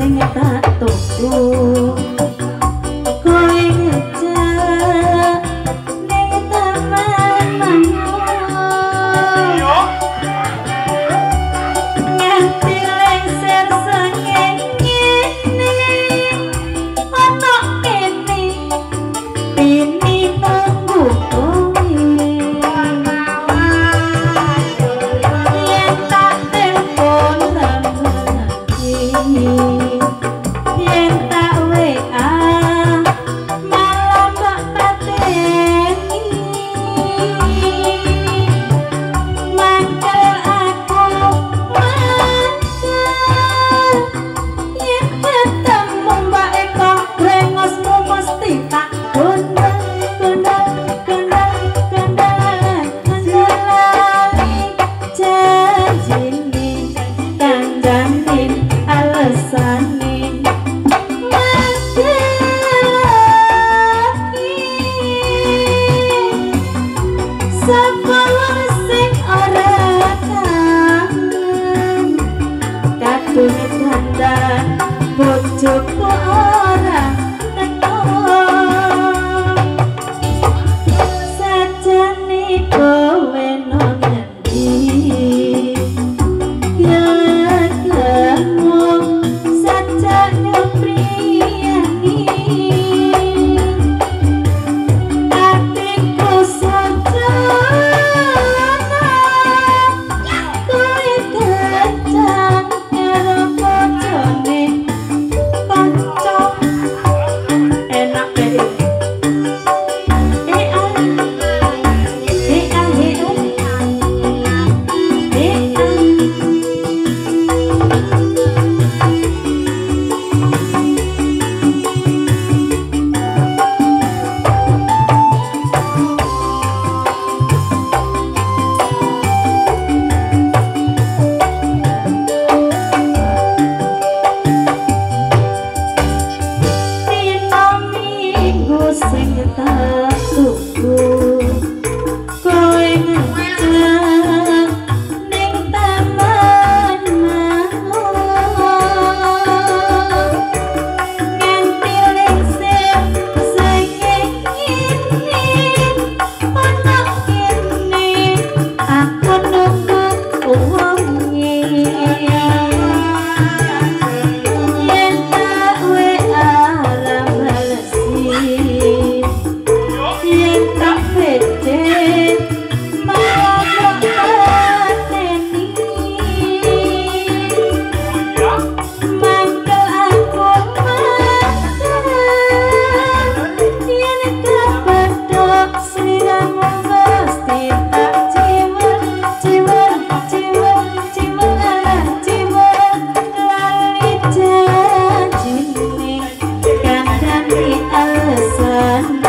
en el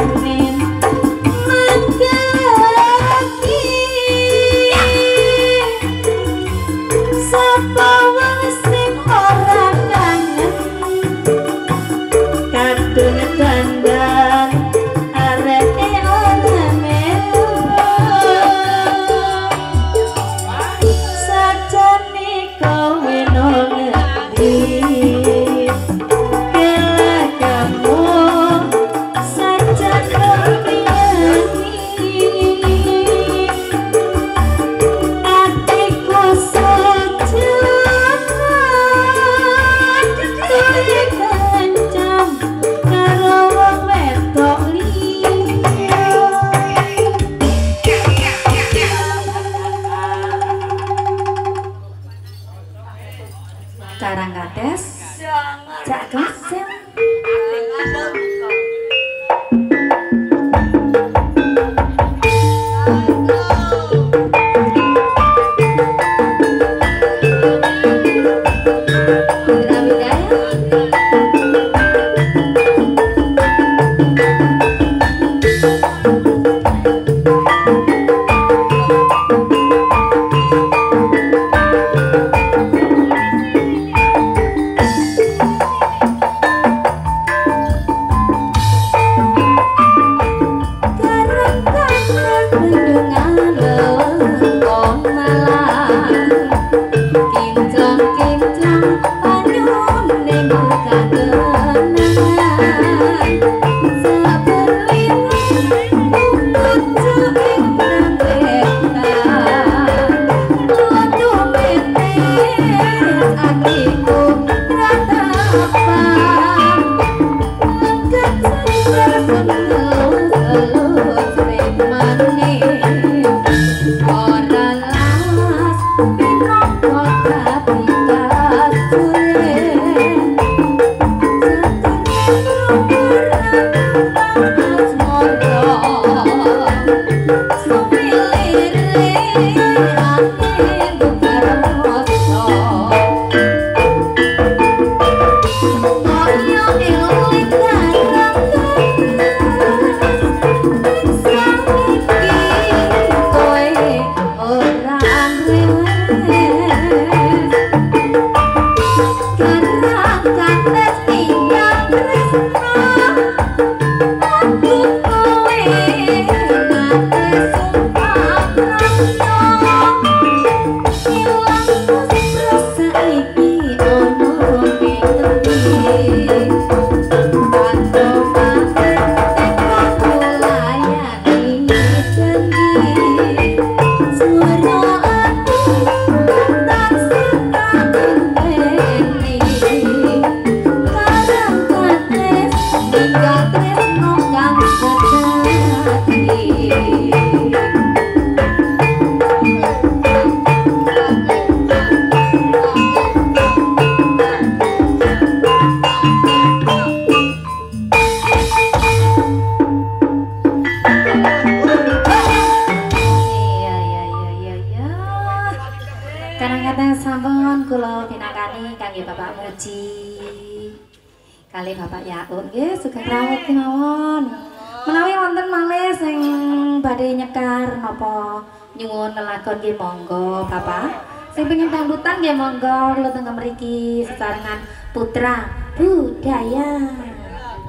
me. Sampun kula pinakani kangge Bapak Muji. Kali Bapak Yaun nggih sugeng rawuh kemawon. Menawi wonten malih sing badhe nyekar napa nyuwun lelagon nggih monggo Bapak. Sing pengin dangdutan nggih monggo kula teng mriki sesarengan putra budaya.